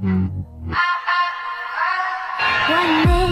Mm-hmm. One